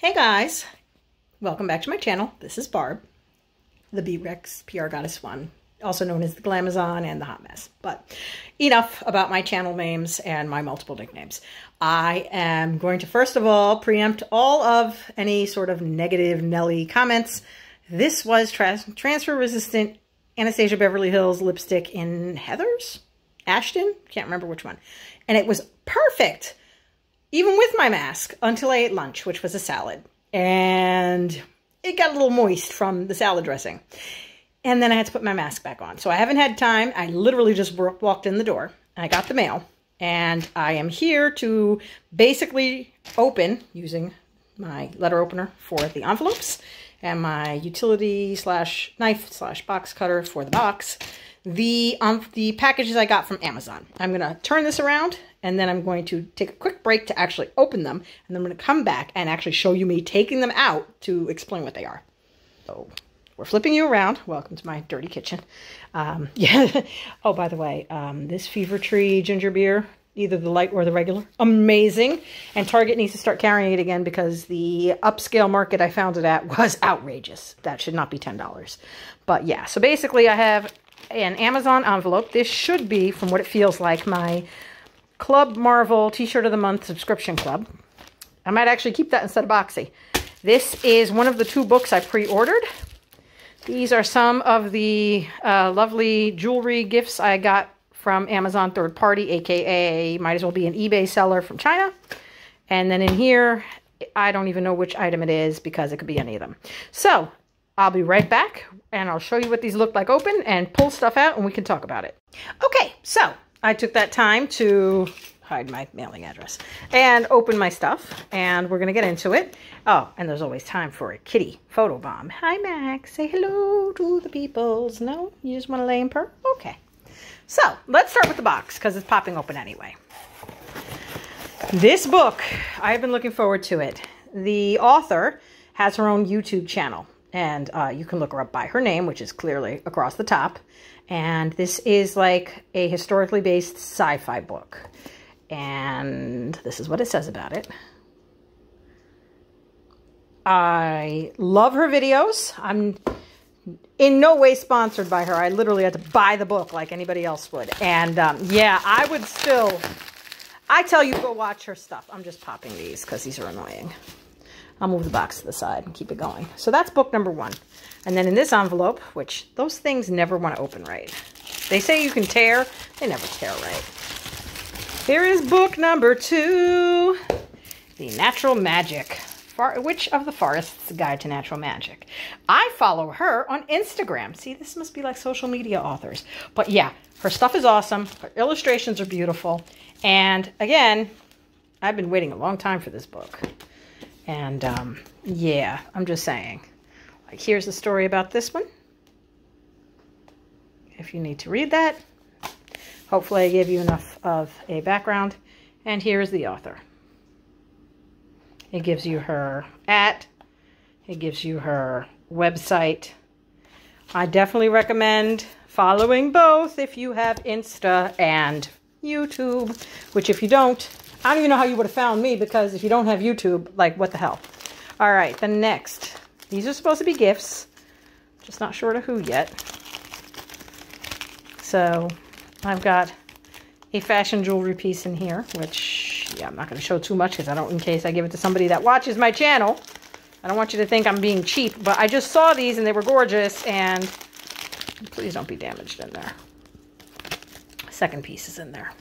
Hey guys, welcome back to my channel. This is Barb, the B-Rex PR Goddess One, also known as the Glamazon and the Hot Mess. But enough about my channel names and my multiple nicknames. I am going to first of all preempt all of any sort of negative Nelly comments. This was tra transfer resistant Anastasia Beverly Hills lipstick in Heather's? Ashton? Can't remember which one. And it was perfect even with my mask, until I ate lunch, which was a salad. And it got a little moist from the salad dressing. And then I had to put my mask back on. So I haven't had time. I literally just walked in the door. I got the mail. And I am here to basically open using my letter opener for the envelopes and my utility slash knife slash box cutter for the box the um, the packages I got from Amazon. I'm going to turn this around and then I'm going to take a quick break to actually open them. And then I'm going to come back and actually show you me taking them out to explain what they are. So we're flipping you around. Welcome to my dirty kitchen. Um, yeah. oh, by the way, um, this Fever Tree ginger beer, either the light or the regular, amazing. And Target needs to start carrying it again because the upscale market I found it at was outrageous. That should not be $10. But yeah, so basically I have an Amazon envelope. This should be, from what it feels like, my Club Marvel T-shirt of the month subscription club. I might actually keep that instead of Boxy. This is one of the two books I pre-ordered. These are some of the uh, lovely jewelry gifts I got from Amazon third party, aka might as well be an eBay seller from China. And then in here, I don't even know which item it is because it could be any of them. So I'll be right back and I'll show you what these look like open and pull stuff out and we can talk about it. Okay, so I took that time to hide my mailing address and open my stuff and we're going to get into it. Oh, and there's always time for a kitty photo bomb. Hi, Max. Say hello to the peoples. No? You just want to lay in purr? Okay. So let's start with the box because it's popping open anyway. This book, I've been looking forward to it. The author has her own YouTube channel and uh, you can look her up by her name, which is clearly across the top. And this is like a historically based sci-fi book. And this is what it says about it. I love her videos. I'm in no way sponsored by her. I literally had to buy the book like anybody else would. And um, yeah, I would still, I tell you, go watch her stuff. I'm just popping these because these are annoying. I'll move the box to the side and keep it going. So that's book number one. And then in this envelope, which those things never want to open right. They say you can tear, they never tear right. Here is book number two, The Natural Magick. Far, Witch of the Forest's Guide to Natural Magick. I follow her on Instagram. See, this must be like social media authors. But yeah, her stuff is awesome. Her illustrations are beautiful. And again, I've been waiting a long time for this book. And um, yeah, I'm just saying. Like, here's the story about this one. If you need to read that. Hopefully I gave you enough of a background. And here's the author. It gives you her at. It gives you her website. I definitely recommend following both if you have Insta and YouTube, which if you don't, I don't even know how you would have found me because if you don't have YouTube, like what the hell. All right, the next. These are supposed to be gifts. Just not sure to who yet. So I've got a fashion jewelry piece in here, which, yeah, I'm not going to show too much because I don't, in case I give it to somebody that watches my channel. I don't want you to think I'm being cheap, but I just saw these and they were gorgeous and please don't be damaged in there. Second piece is in there.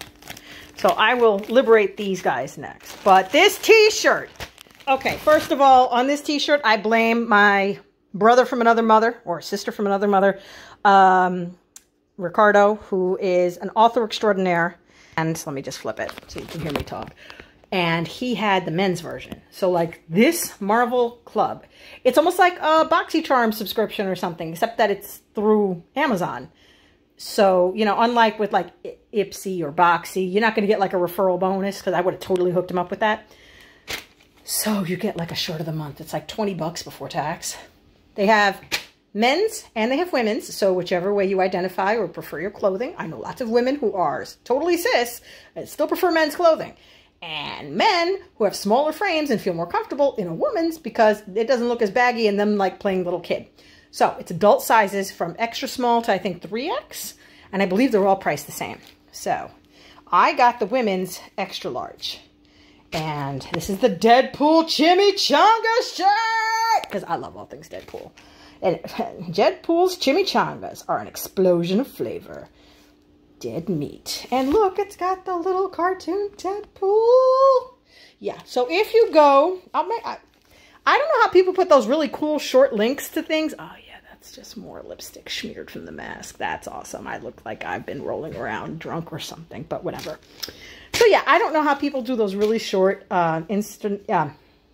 So I will liberate these guys next. But this t-shirt. Okay, first of all, on this t-shirt, I blame my brother from another mother or sister from another mother, um, Ricardo, who is an author extraordinaire. And let me just flip it so you can hear me talk. And he had the men's version. So like this Marvel Club, it's almost like a BoxyCharm subscription or something, except that it's through Amazon. So, you know, unlike with like Ipsy or Boxy, you're not going to get like a referral bonus because I would have totally hooked him up with that. So you get like a shirt of the month. It's like 20 bucks before tax. They have men's and they have women's. So whichever way you identify or prefer your clothing. I know lots of women who are totally cis and still prefer men's clothing. and men who have smaller frames and feel more comfortable in a woman's because it doesn't look as baggy and them like playing little kid. So it's adult sizes from extra small to I think 3X. And I believe they're all priced the same. So I got the women's extra large. And this is the Deadpool Chimichanga shirt. Because I love all things Deadpool. And Deadpool's chimichangas are an explosion of flavor. Dead meat. And look, it's got the little cartoon Deadpool. Yeah, so if you go, I'll make, I don't know how people put those really cool short links to things. Oh, yeah, that's just more lipstick smeared from the mask. That's awesome. I look like I've been rolling around drunk or something, but whatever. So, yeah, I don't know how people do those really short uh, instant, uh,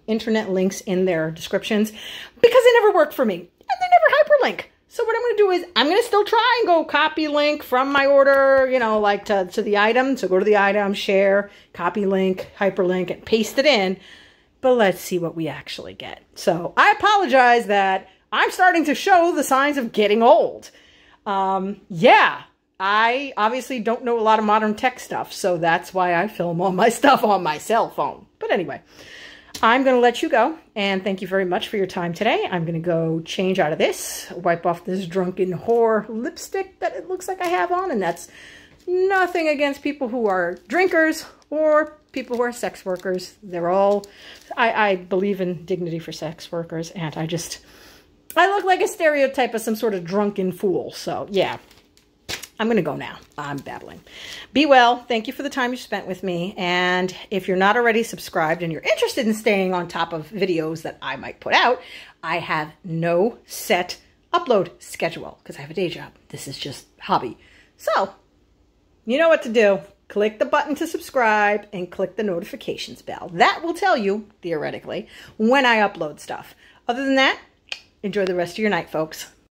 internet links in their descriptions because they never work for me. And they never hyperlink. So what I'm going to do is I'm going to still try and go copy link from my order, you know, like to, to the item. So go to the item, share, copy link, hyperlink, and paste it in. But let's see what we actually get. So I apologize that I'm starting to show the signs of getting old. Um, yeah, I obviously don't know a lot of modern tech stuff, so that's why I film all my stuff on my cell phone. But anyway, I'm going to let you go, and thank you very much for your time today. I'm going to go change out of this, wipe off this drunken whore lipstick that it looks like I have on, and that's nothing against people who are drinkers or people who are sex workers. They're all, I, I believe in dignity for sex workers, and I just, I look like a stereotype of some sort of drunken fool. So, yeah, I'm going to go now. I'm babbling. Be well. Thank you for the time you spent with me. And if you're not already subscribed and you're interested in staying on top of videos that I might put out, I have no set upload schedule because I have a day job. This is just hobby. So, you know what to do. Click the button to subscribe and click the notifications bell. That will tell you, theoretically, when I upload stuff. Other than that, enjoy the rest of your night, folks.